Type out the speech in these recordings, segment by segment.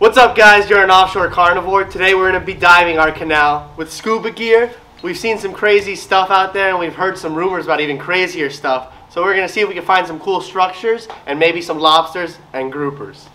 What's up guys, you're an offshore carnivore. Today we're gonna be diving our canal with scuba gear. We've seen some crazy stuff out there and we've heard some rumors about even crazier stuff. So we're gonna see if we can find some cool structures and maybe some lobsters and groupers.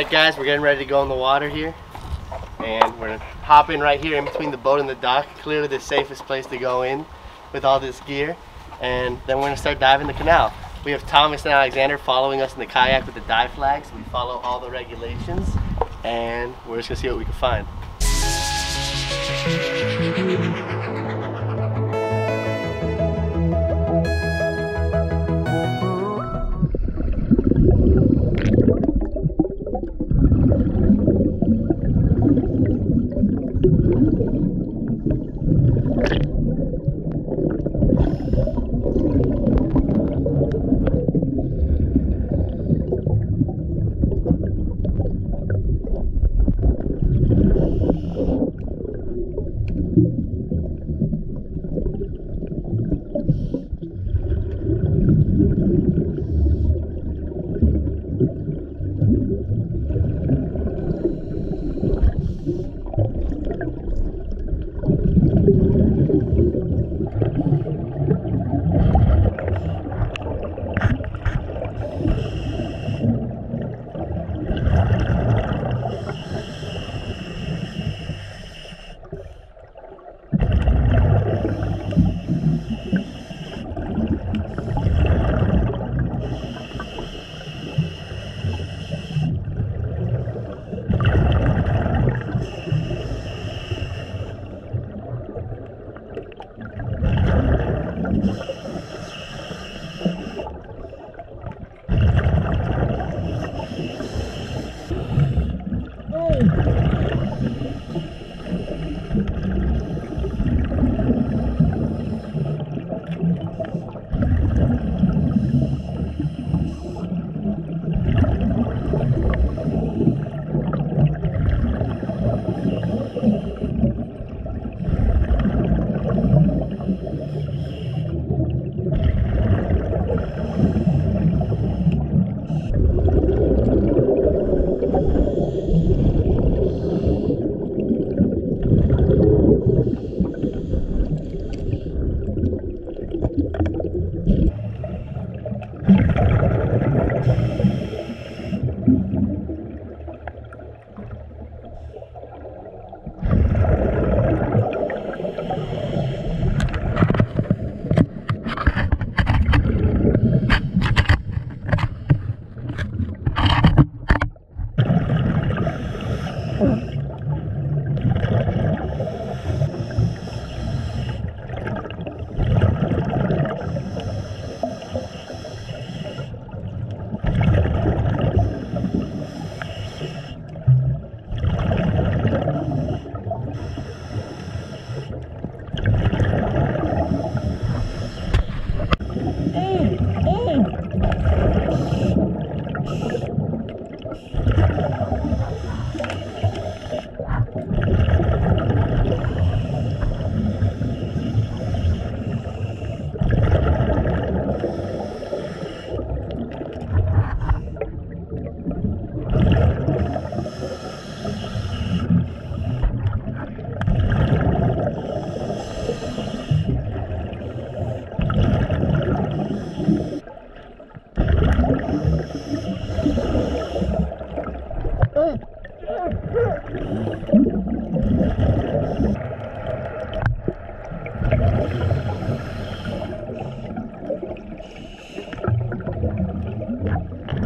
Alright guys, we're getting ready to go in the water here. And we're gonna hop in right here in between the boat and the dock. Clearly the safest place to go in with all this gear. And then we're gonna start diving the canal. We have Thomas and Alexander following us in the kayak with the dive flags. We follow all the regulations and we're just gonna see what we can find.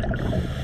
あ。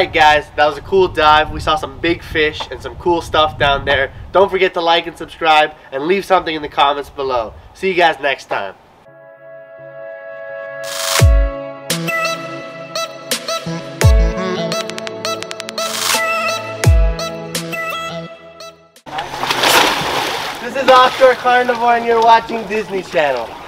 Alright guys, that was a cool dive. We saw some big fish and some cool stuff down there. Don't forget to like and subscribe and leave something in the comments below. See you guys next time. This is Offshore Carnivore and you're watching Disney Channel.